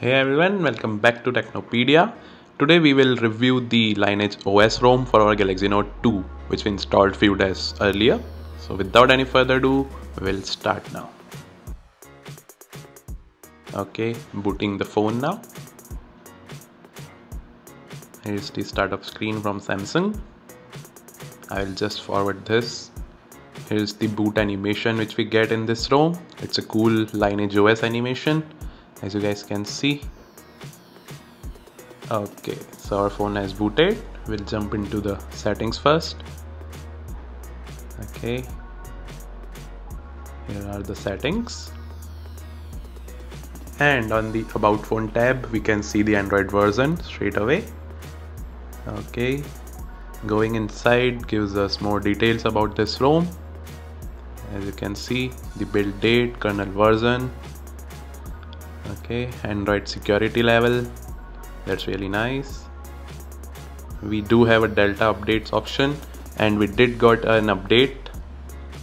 Hey everyone, welcome back to Technopedia. Today we will review the Lineage OS ROM for our Galaxy Note 2 which we installed few days earlier. So without any further ado, we'll start now. Okay, booting the phone now. Here's the startup screen from Samsung. I will just forward this. Here's the boot animation which we get in this ROM. It's a cool Lineage OS animation as you guys can see. Okay so our phone has booted. We'll jump into the settings first. Okay. Here are the settings. And on the about phone tab we can see the android version straight away. Okay. Going inside gives us more details about this ROM. As you can see the build date kernel version okay android security level. That's really nice. We do have a delta updates option and we did got an update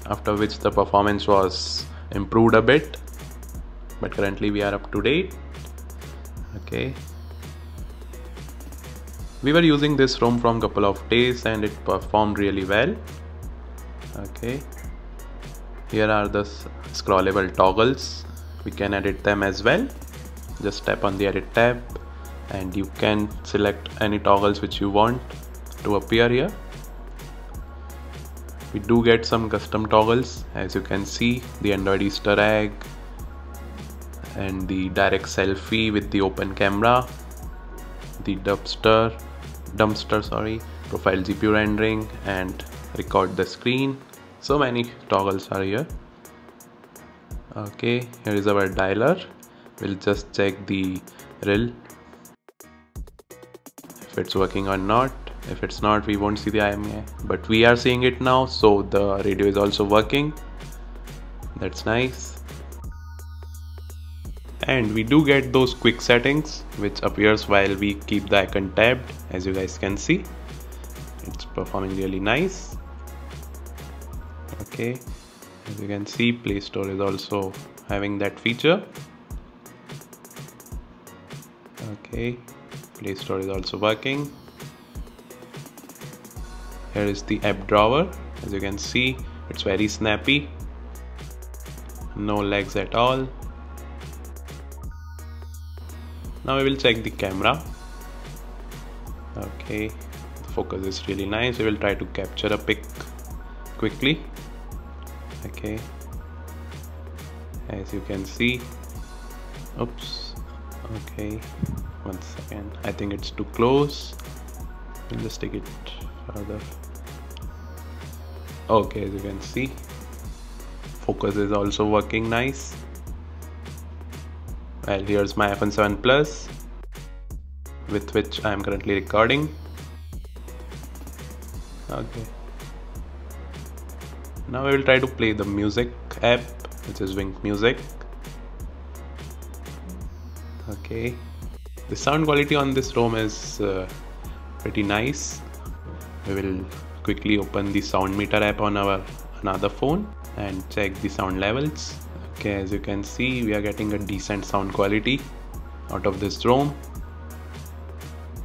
after which the performance was improved a bit. But currently we are up to date. Okay. We were using this ROM from couple of days and it performed really well. Okay. Here are the scrollable toggles we can edit them as well. Just tap on the edit tab and you can select any toggles which you want to appear here. We do get some custom toggles. As you can see the android easter egg and the direct selfie with the open camera the dumpster dumpster sorry profile gpu rendering and record the screen. So many toggles are here okay here is our dialer. We'll just check the RIL if it's working or not. If it's not we won't see the IMEI but we are seeing it now so the radio is also working. That's nice. And we do get those quick settings which appears while we keep the icon tabbed as you guys can see. It's performing really nice. Okay as you can see play store is also having that feature. Okay play store is also working. Here is the app drawer. As you can see it's very snappy. No legs at all. Now we will check the camera. Okay the focus is really nice. We will try to capture a pic quickly okay as you can see. Oops. Okay one second. I think it's too close. We'll just take it further. Okay as you can see. Focus is also working nice. Well here's my iPhone 7 Plus with which I am currently recording. Okay now I will try to play the music app which is Wynk Music. Okay. The sound quality on this ROM is uh, pretty nice. We will quickly open the sound meter app on our another phone and check the sound levels. Okay as you can see we are getting a decent sound quality out of this ROM.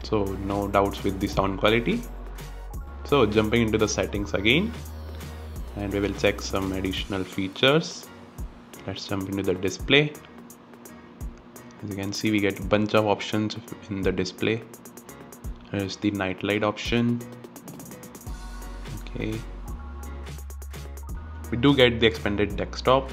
So no doubts with the sound quality. So jumping into the settings again and we will check some additional features. Let's jump into the display. As you can see we get a bunch of options in the display. There's the night light option. Okay. We do get the expanded desktop.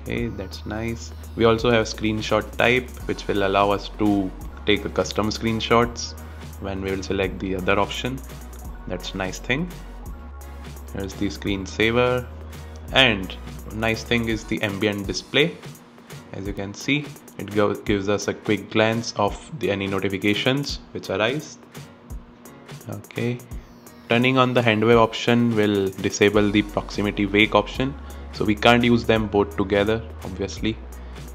Okay that's nice. We also have screenshot type which will allow us to take a custom screenshots when we will select the other option that's a nice thing. Here's the screensaver and nice thing is the ambient display. As you can see it gives us a quick glance of the any notifications which arise. Okay. Turning on the hand wave option will disable the proximity wake option. So we can't use them both together obviously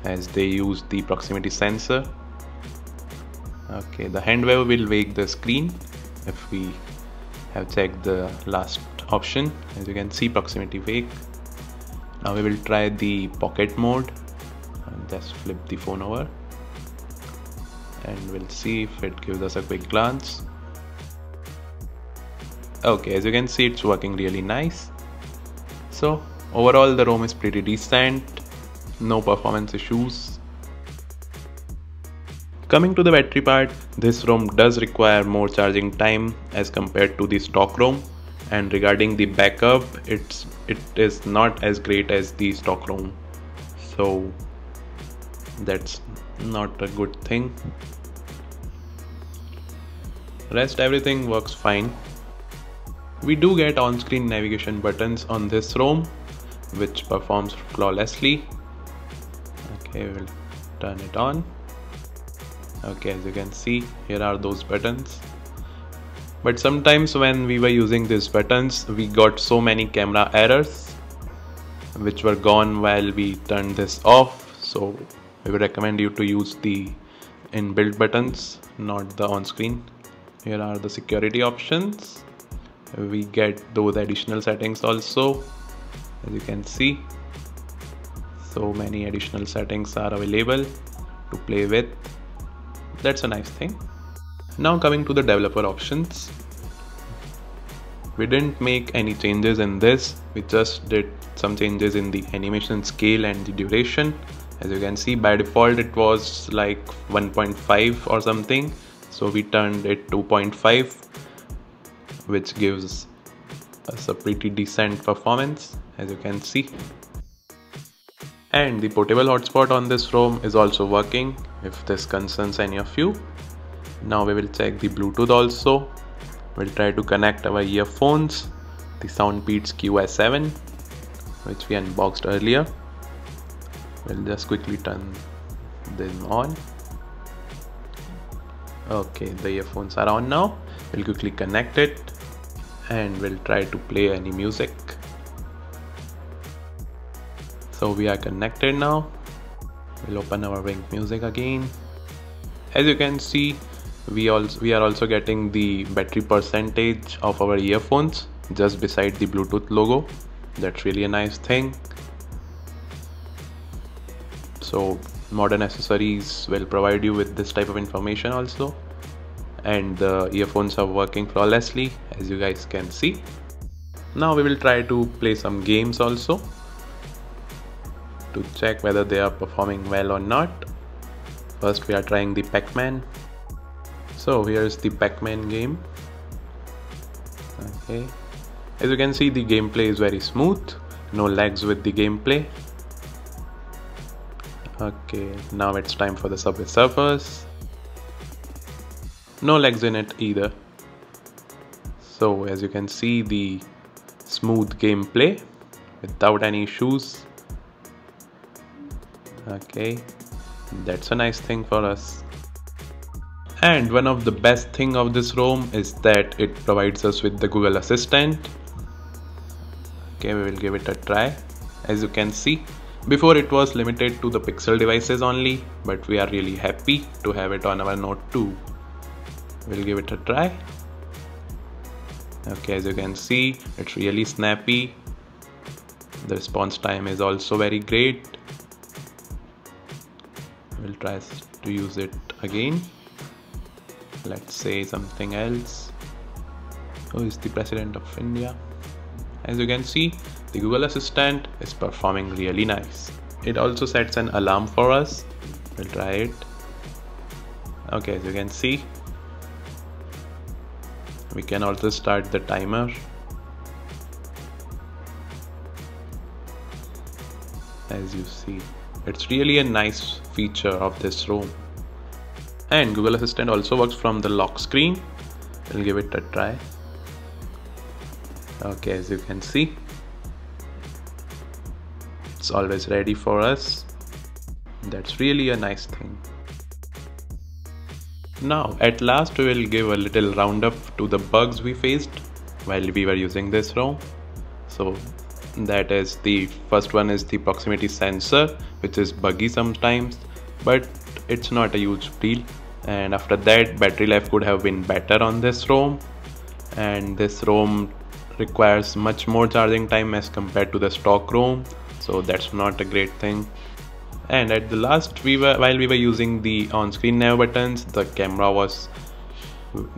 as they use the proximity sensor. Okay. The hand wave will wake the screen if we have checked the last option. As you can see proximity wake now we will try the pocket mode. And just flip the phone over. And we'll see if it gives us a quick glance. Okay as you can see it's working really nice. So overall the ROM is pretty decent. No performance issues coming to the battery part this ROM does require more charging time as compared to the stock ROM and regarding the backup it's it is not as great as the stock ROM so that's not a good thing. Rest everything works fine. We do get on-screen navigation buttons on this ROM which performs flawlessly. Okay we'll turn it on okay as you can see here are those buttons. But sometimes when we were using these buttons we got so many camera errors which were gone while we turned this off. So we would recommend you to use the inbuilt buttons not the on-screen here are the security options. We get those additional settings also as you can see. So many additional settings are available to play with that's a nice thing. Now coming to the developer options. We didn't make any changes in this. We just did some changes in the animation scale and the duration. As you can see by default it was like 1.5 or something. So we turned it 2.5 which gives us a pretty decent performance as you can see. And the portable hotspot on this ROM is also working if this concerns any of you. Now we will check the bluetooth also. We'll try to connect our earphones. The SoundPEATS qs7 which we unboxed earlier. We'll just quickly turn them on. Okay the earphones are on now. We'll quickly connect it and we'll try to play any music. So we are connected now we'll open our Wynk Music again. As you can see we also we are also getting the battery percentage of our earphones just beside the bluetooth logo. That's really a nice thing. So modern accessories will provide you with this type of information also. And the earphones are working flawlessly as you guys can see. Now we will try to play some games also to check whether they are performing well or not. First we are trying the Pac-Man. So here's the Pac-Man game. Okay. As you can see the gameplay is very smooth. No lags with the gameplay. Okay now it's time for the Subway Surfers. No legs in it either. So as you can see the smooth gameplay without any issues okay. That's a nice thing for us. And one of the best thing of this ROM is that it provides us with the Google Assistant. Okay we will give it a try. As you can see before it was limited to the Pixel devices only but we are really happy to have it on our Note 2 we'll give it a try. Okay as you can see it's really snappy. The response time is also very great we'll try to use it again. Let's say something else. Who is the president of India? As you can see the Google Assistant is performing really nice. It also sets an alarm for us. We'll try it. Okay as you can see we can also start the timer. As you see it's really a nice feature of this ROM. and Google Assistant also works from the lock screen we'll give it a try okay as you can see it's always ready for us that's really a nice thing now, at last we will give a little roundup to the bugs we faced while we were using this ROM. So that is the first one is the proximity sensor which is buggy sometimes but it's not a huge deal. And after that battery life could have been better on this ROM. And this ROM requires much more charging time as compared to the stock ROM so that's not a great thing. And at the last we were while we were using the on-screen nav buttons the camera was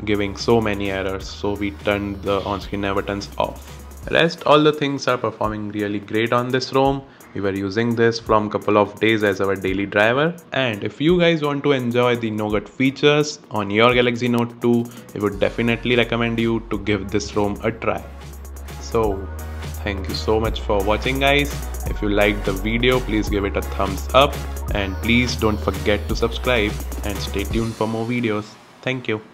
giving so many errors so we turned the on-screen nav buttons off rest all the things are performing really great on this ROM we were using this from couple of days as our daily driver. And if you guys want to enjoy the Nougat features on your Galaxy Note 2 we would definitely recommend you to give this ROM a try. So thank you so much for watching guys. If you liked the video please give it a thumbs up. And please don't forget to subscribe and stay tuned for more videos. Thank you